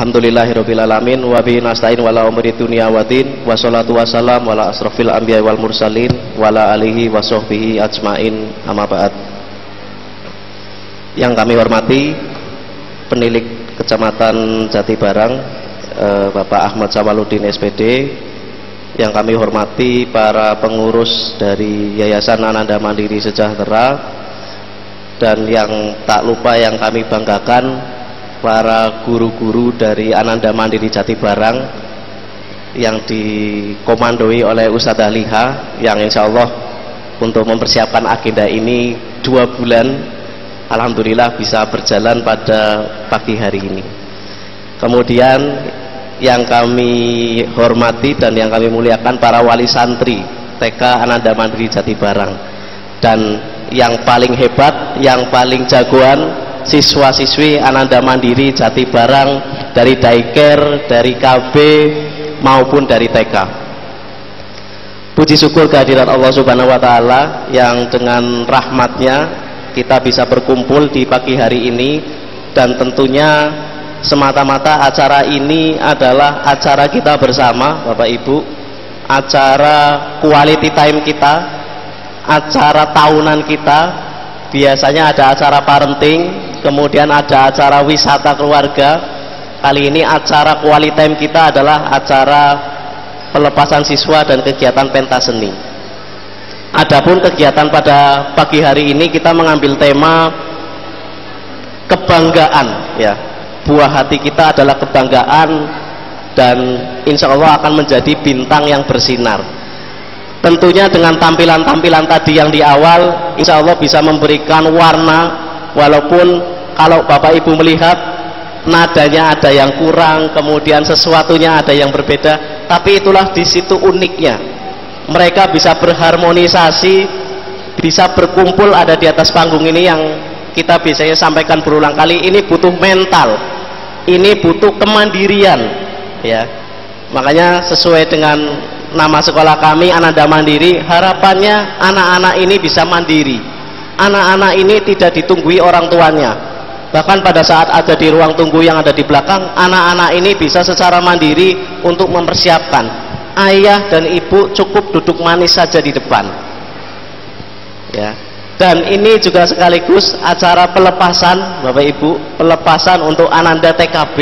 Alhamdulillahirrabbilalamin Wa bihi nasta'in wala umri dunia wa din Wa salatu wa salam wala asrafil anbiya wal mursalin Wala alihi wa sahbihi ajmain Amma ba'd. Yang kami hormati Penilik Kecamatan Jati Barang eh, Bapak Ahmad Sawaludin SPD Yang kami hormati para pengurus dari Yayasan Ananda Mandiri Sejahtera Dan yang tak lupa yang kami banggakan para guru-guru dari Ananda Mandiri Jati Barang yang dikomandoi oleh Ustadz Aliha yang insya Allah untuk mempersiapkan agenda ini dua bulan Alhamdulillah bisa berjalan pada pagi hari ini. Kemudian yang kami hormati dan yang kami muliakan para wali santri TK Ananda Mandiri Jati Barang. Dan yang paling hebat, yang paling jagoan siswa-siswi Ananda Mandiri Jati Barang dari Daiker, dari KB maupun dari TK. Puji syukur kehadiran Allah Subhanahu wa taala yang dengan rahmatnya kita bisa berkumpul di pagi hari ini dan tentunya semata-mata acara ini adalah acara kita bersama Bapak Ibu acara quality time kita acara tahunan kita biasanya ada acara parenting kemudian ada acara wisata keluarga. Kali ini acara quality time kita adalah acara pelepasan siswa dan kegiatan pentas seni. Adapun kegiatan pada pagi hari ini kita mengambil tema kebanggaan ya. Buah hati kita adalah kebanggaan dan insya Allah akan menjadi bintang yang bersinar. Tentunya dengan tampilan-tampilan tadi yang di awal insya Allah bisa memberikan warna walaupun kalau Bapak Ibu melihat nadanya ada yang kurang kemudian sesuatunya ada yang berbeda tapi itulah di situ uniknya. Mereka bisa berharmonisasi bisa berkumpul ada di atas panggung ini yang kita biasanya sampaikan berulang kali ini butuh mental ini butuh kemandirian ya. Makanya sesuai dengan nama sekolah kami Ananda Mandiri harapannya anak-anak ini bisa mandiri anak-anak ini tidak ditunggui orang tuanya. Bahkan pada saat ada di ruang tunggu yang ada di belakang anak-anak ini bisa secara mandiri untuk mempersiapkan. Ayah dan ibu cukup duduk manis saja di depan. Ya. Dan ini juga sekaligus acara pelepasan Bapak Ibu pelepasan untuk Ananda TKB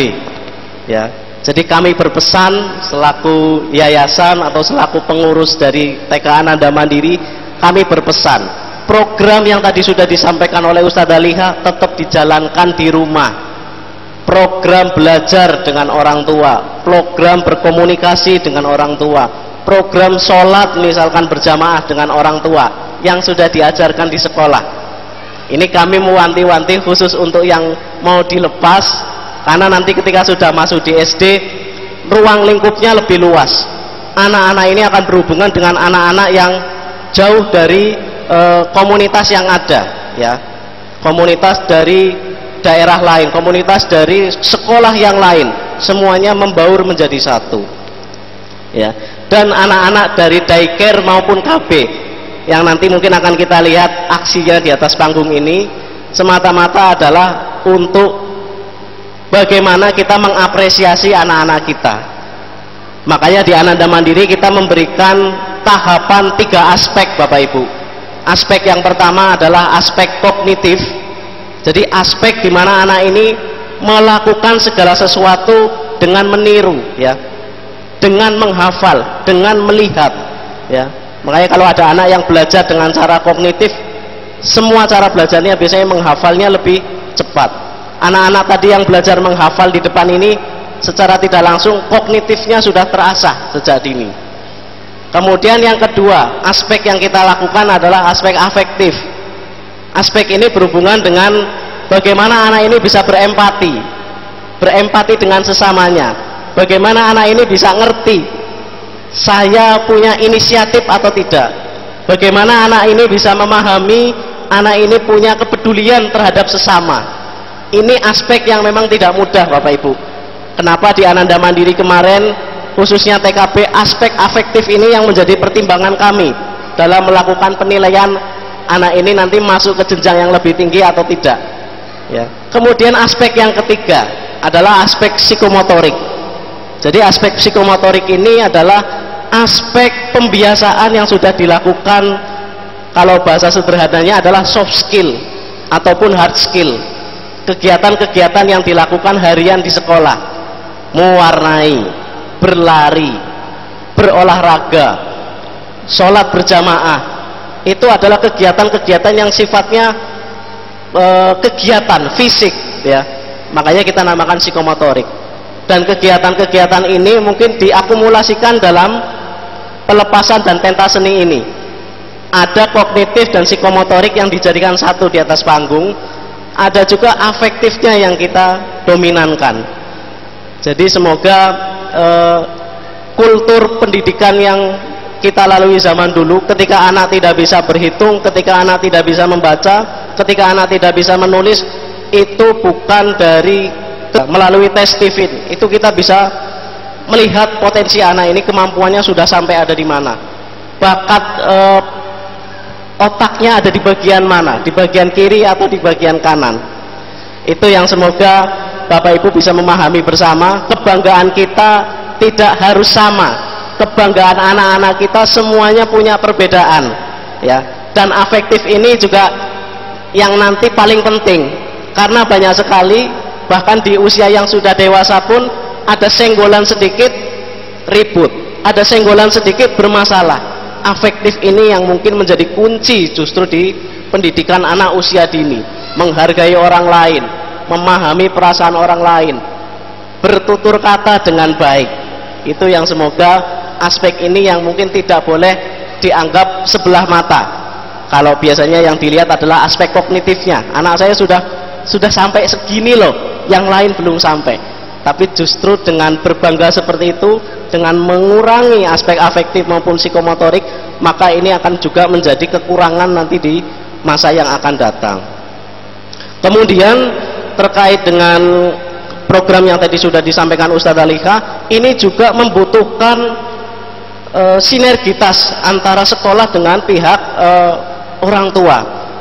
ya. Jadi kami berpesan selaku yayasan atau selaku pengurus dari TK Ananda Mandiri kami berpesan program yang tadi sudah disampaikan oleh Ustadz Aliha tetap dijalankan di rumah. Program belajar dengan orang tua program berkomunikasi dengan orang tua program sholat misalkan berjamaah dengan orang tua yang sudah diajarkan di sekolah. Ini kami mewanti-wanti khusus untuk yang mau dilepas karena nanti ketika sudah masuk di SD ruang lingkupnya lebih luas. Anak-anak ini akan berhubungan dengan anak-anak yang jauh dari e, komunitas yang ada ya. Komunitas dari daerah lain komunitas dari sekolah yang lain semuanya membaur menjadi satu ya. Dan anak-anak dari daycare maupun KB yang nanti mungkin akan kita lihat aksinya di atas panggung ini semata-mata adalah untuk bagaimana kita mengapresiasi anak-anak kita. Makanya di Ananda Mandiri kita memberikan tahapan tiga aspek Bapak Ibu aspek yang pertama adalah aspek kognitif. Jadi aspek di mana anak ini melakukan segala sesuatu dengan meniru ya. Dengan menghafal dengan melihat ya. Makanya kalau ada anak yang belajar dengan cara kognitif semua cara belajarnya biasanya menghafalnya lebih cepat. Anak-anak tadi yang belajar menghafal di depan ini secara tidak langsung kognitifnya sudah terasah sejak dini Kemudian yang kedua, aspek yang kita lakukan adalah aspek afektif. Aspek ini berhubungan dengan bagaimana anak ini bisa berempati. Berempati dengan sesamanya. Bagaimana anak ini bisa ngerti saya punya inisiatif atau tidak. Bagaimana anak ini bisa memahami anak ini punya kepedulian terhadap sesama. Ini aspek yang memang tidak mudah Bapak Ibu. Kenapa di Ananda Mandiri kemarin khususnya TKB aspek afektif ini yang menjadi pertimbangan kami dalam melakukan penilaian anak ini nanti masuk ke jenjang yang lebih tinggi atau tidak ya. kemudian aspek yang ketiga adalah aspek psikomotorik. Jadi aspek psikomotorik ini adalah aspek pembiasaan yang sudah dilakukan kalau bahasa sederhananya adalah soft skill ataupun hard skill. Kegiatan-kegiatan yang dilakukan harian di sekolah, mewarnai, berlari, berolahraga, sholat berjamaah, itu adalah kegiatan-kegiatan yang sifatnya e, kegiatan fisik, ya. Makanya kita namakan psikomotorik. Dan kegiatan-kegiatan ini mungkin diakumulasikan dalam pelepasan dan pentas seni ini ada kognitif dan psikomotorik yang dijadikan satu di atas panggung ada juga afektifnya yang kita dominankan jadi semoga eh, kultur pendidikan yang kita lalui zaman dulu. Ketika anak tidak bisa berhitung ketika anak tidak bisa membaca ketika anak tidak bisa menulis itu bukan dari melalui tes TV itu kita bisa melihat potensi anak ini kemampuannya sudah sampai ada di mana. Bakat eh, otaknya ada di bagian mana? Di bagian kiri atau di bagian kanan? Itu yang semoga Bapak Ibu bisa memahami bersama kebanggaan kita tidak harus sama. Kebanggaan anak-anak kita semuanya punya perbedaan ya. Dan afektif ini juga yang nanti paling penting. Karena banyak sekali bahkan di usia yang sudah dewasa pun ada senggolan sedikit ribut ada senggolan sedikit bermasalah. Afektif ini yang mungkin menjadi kunci justru di pendidikan anak usia dini menghargai orang lain memahami perasaan orang lain bertutur kata dengan baik. Itu yang semoga aspek ini yang mungkin tidak boleh dianggap sebelah mata. Kalau biasanya yang dilihat adalah aspek kognitifnya. Anak saya sudah sudah sampai segini loh yang lain belum sampai. Tapi justru dengan berbangga seperti itu dengan mengurangi aspek afektif maupun psikomotorik maka ini akan juga menjadi kekurangan nanti di masa yang akan datang. Kemudian terkait dengan program yang tadi sudah disampaikan Ustadz Alika ini juga membutuhkan e, sinergitas antara sekolah dengan pihak e, orang tua.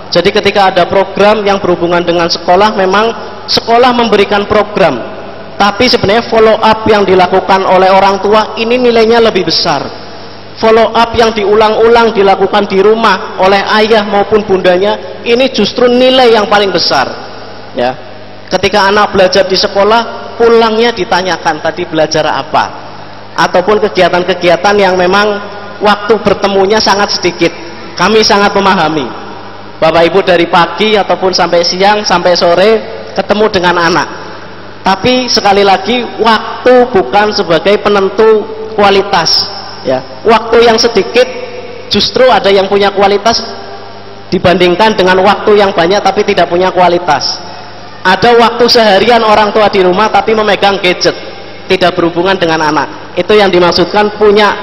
Jadi ketika ada program yang berhubungan dengan sekolah memang sekolah memberikan program. Tapi sebenarnya follow up yang dilakukan oleh orang tua ini nilainya lebih besar. Follow up yang diulang-ulang dilakukan di rumah oleh ayah maupun bundanya ini justru nilai yang paling besar. Ya ketika anak belajar di sekolah pulangnya ditanyakan tadi belajar apa? Ataupun kegiatan-kegiatan yang memang waktu bertemunya sangat sedikit. Kami sangat memahami. Bapak Ibu dari pagi ataupun sampai siang sampai sore ketemu dengan anak. Tapi sekali lagi waktu bukan sebagai penentu kualitas ya. Waktu yang sedikit justru ada yang punya kualitas dibandingkan dengan waktu yang banyak tapi tidak punya kualitas ada waktu seharian orang tua di rumah tapi memegang gadget tidak berhubungan dengan anak. Itu yang dimaksudkan punya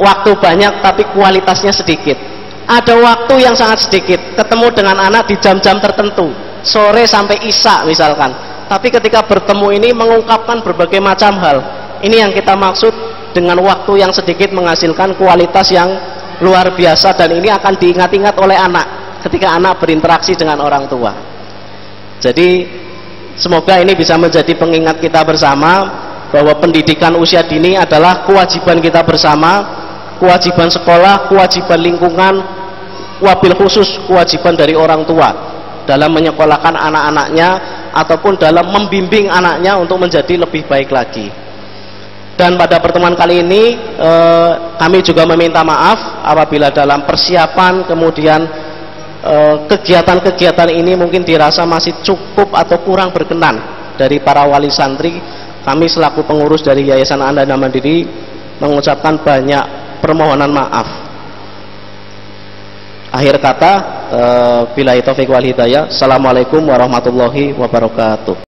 waktu banyak tapi kualitasnya sedikit. Ada waktu yang sangat sedikit ketemu dengan anak di jam-jam tertentu sore sampai isak misalkan. Tapi ketika bertemu ini mengungkapkan berbagai macam hal. Ini yang kita maksud dengan waktu yang sedikit menghasilkan kualitas yang luar biasa dan ini akan diingat-ingat oleh anak ketika anak berinteraksi dengan orang tua jadi semoga ini bisa menjadi pengingat kita bersama bahwa pendidikan usia dini adalah kewajiban kita bersama kewajiban sekolah, kewajiban lingkungan wabil khusus kewajiban dari orang tua. Dalam menyekolahkan anak-anaknya ataupun dalam membimbing anaknya untuk menjadi lebih baik lagi. Dan pada pertemuan kali ini eh, kami juga meminta maaf apabila dalam persiapan kemudian kegiatan-kegiatan ini mungkin dirasa masih cukup atau kurang berkenan dari para wali santri. Kami selaku pengurus dari Yayasan Anda Mandiri mengucapkan banyak permohonan maaf. Akhir kata uh, bila taufik wal hidayah. Assalamualaikum warahmatullahi wabarakatuh